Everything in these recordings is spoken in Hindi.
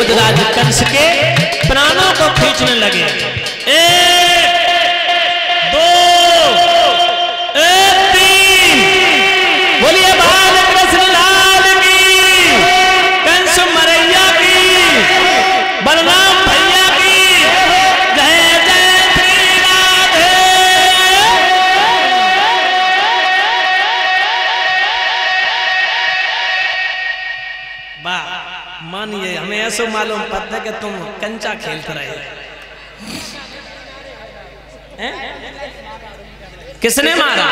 भोजराज कंस के प्राणों को खींचने लगे। मानिए हमें ऐसा मालूम पड़ता है कि तुम कंचा खेल रहे। किसने मारा?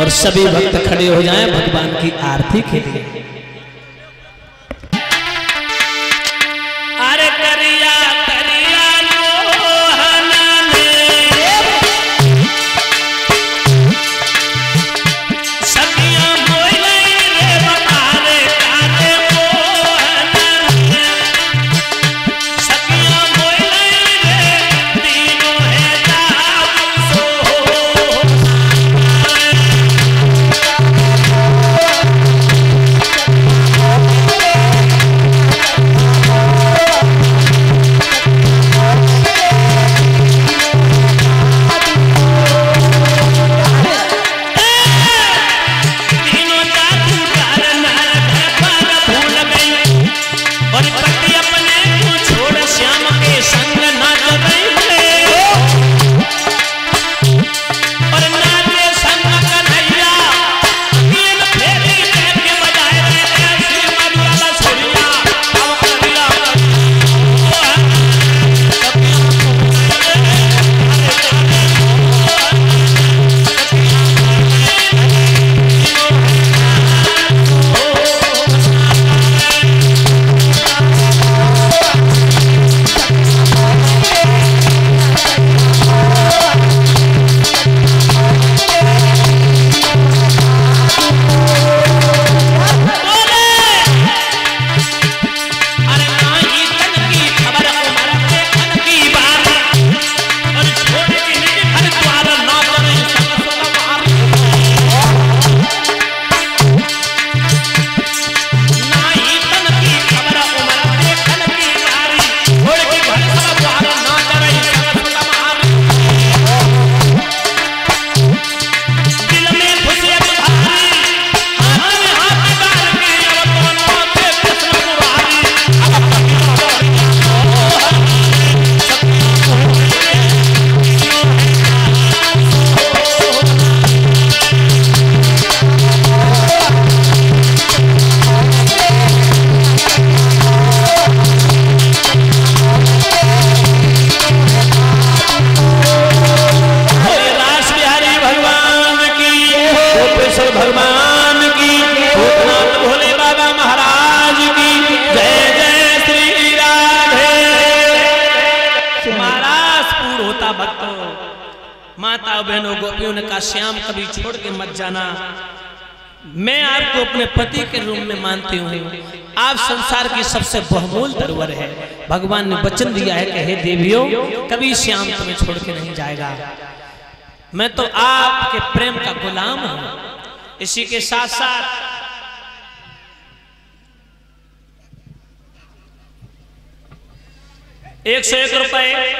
और सभी भक्त खड़े हो जाएँ भगवान की आरती के लिए। माता बहनों गोपियों ने कहा श्याम कभी छोड़ के मत जाना। मैं आपको अपने पति के रूप में मानती हूँ। आप संसार की सबसे बहुमूल धरोहर है। भगवान ने वचन दिया है कि, हे देवियों, कभी श्याम तुम्हें छोड़ के नहीं जाएगा। मैं तो आपके प्रेम का गुलाम हूँ। इसी के साथ साथ एक सौ एक रुपए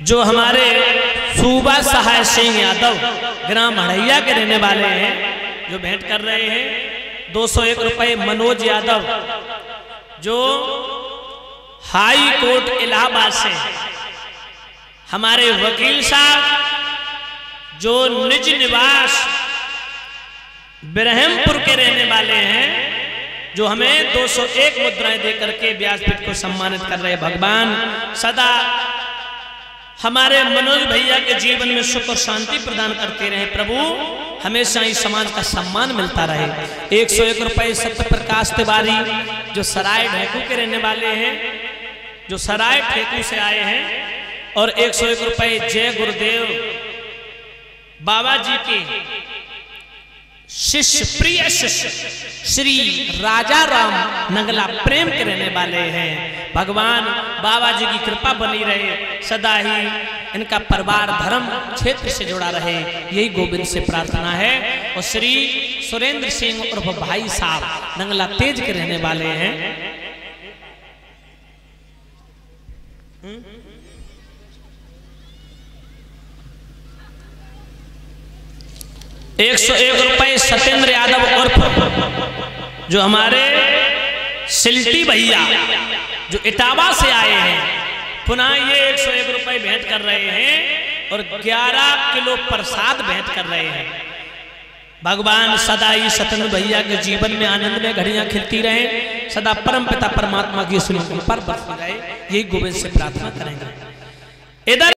जो हमारे सूबा सहाय सिंह यादव, ग्राम हड़ैया के रहने वाले हैं, जो भेंट कर रहे हैं, दो सौ एक रुपए मनोज यादव, जो हाई कोर्ट इलाहाबाद से हमारे वकील साहब, जो निज निवास ब्रह्मपुर के रहने वाले हैं, जो हमें 201 मुद्राएँ देकर के व्यासपीठ को सम्मानित कर रहे भगवान सदा हमारे मनोज भैया के जीवन में सुख और शांति प्रदान करते रहे। प्रभु, हमेशा ही समाज का सम्मान मिलता रहे। एक सौ एक रुपए सत्य प्रकाश तिवारी, जो सराय ढेकू के रहने वाले हैं, जो सराय ठेकू से आए हैं, और एक सौ एक रुपए जय गुरुदेव बाबा जी के शिष्य प्रिय शिष्य, श्री राजा राम नंगला प्रेम के रहने वाले हैं। भगवान बाबा जी की कृपा बनी रहे, सदा ही इनका परिवार, धर्म, क्षेत्र से जुड़ा रहे। यही गोविंद से प्रार्थना है। और श्री सुरेंद्र सिंह उर्फ़ भाई साहब नंगला तेज के रहने वाले हैं। एक सौ एक रुपए सत्येंद्र यादव उर्फ़ जो हमारे सिल्टी भैया जो इटावा से आए हैं पुनः ये एक सौ एक रुपए भेंट कर रहे हैं और 11 किलो प्रसाद भेंट कर रहे हैं भगवान सदा ही सत्येंद्र भैया के जीवन में आनंद में घड़ियाँ खिलती रहे सदा परम पिता परमात्मा की सुनी पर यही गोविंद से प्रार्थना करेंगे इधर